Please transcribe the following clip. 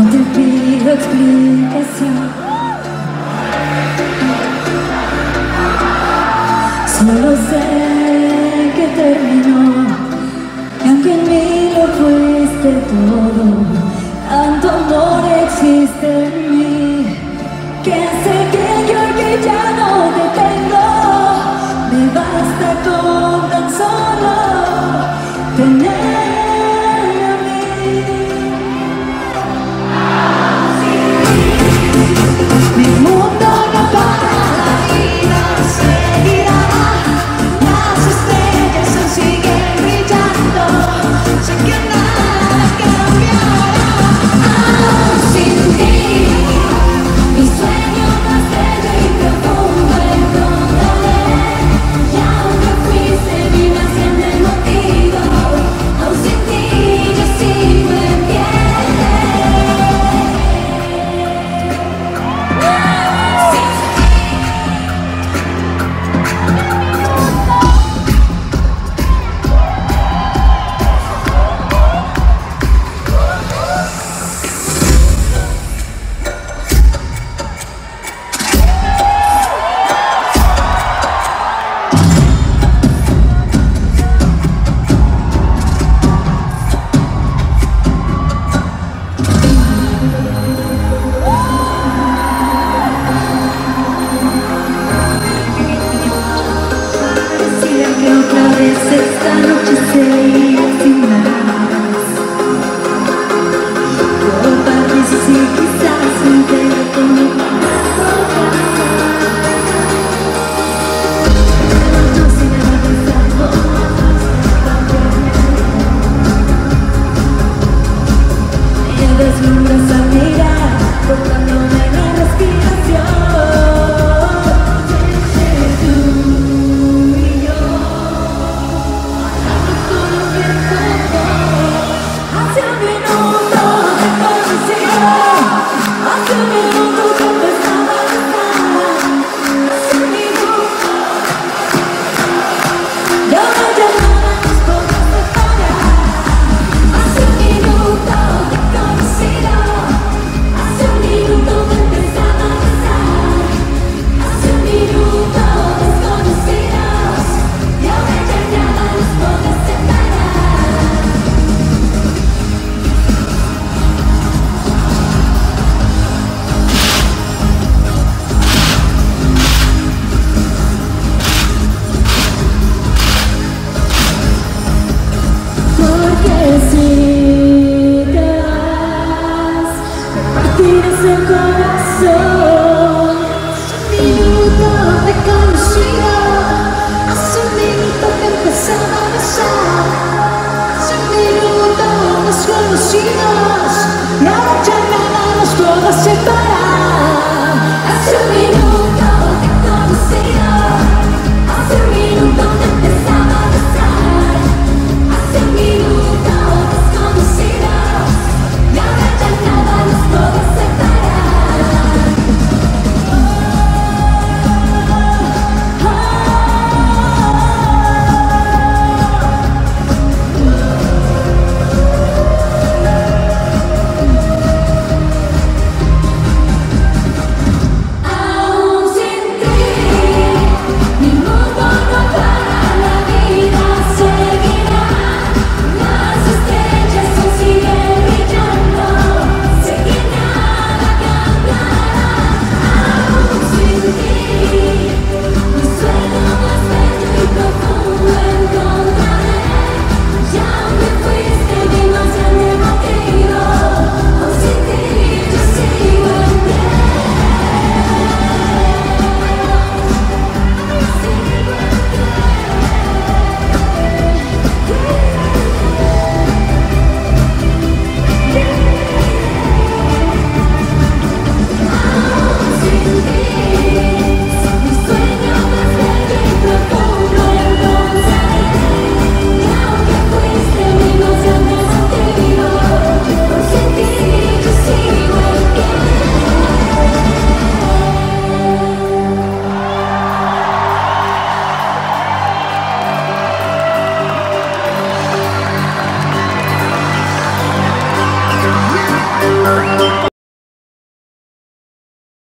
No te pido explicación Solo sé que terminó Y aunque en mí lo fuiste todo. doesn't 있어.